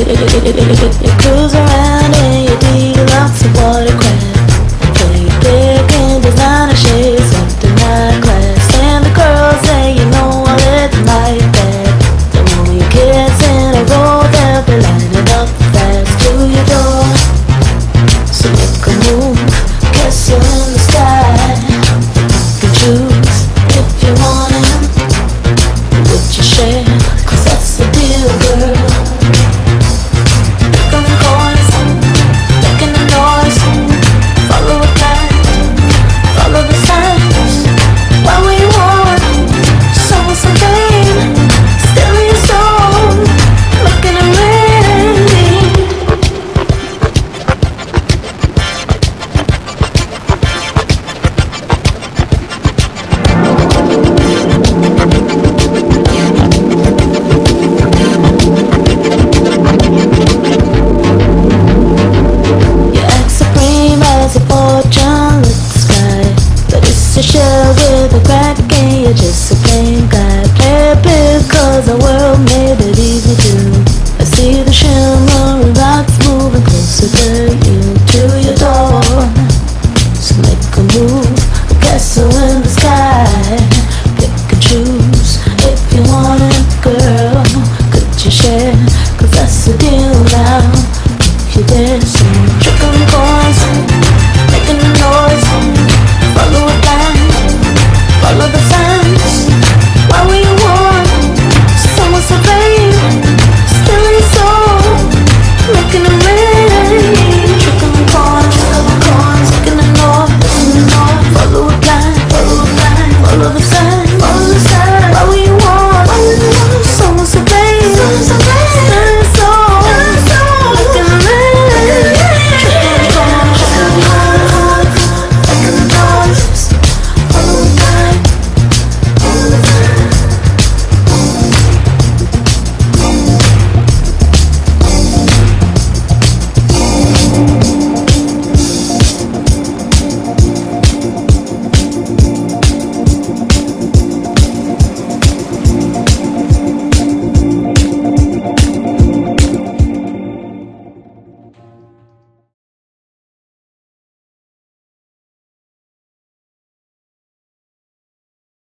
You, cruise around and you dig lots of water crabs. Play big and designer shades. with a crack and you're just a plain guy Play big cause the world made it easy to I see the shimmering rocks moving closer to you To your door. So make a move I guess so in the sky. Pick and choose If you want it girl. Could you share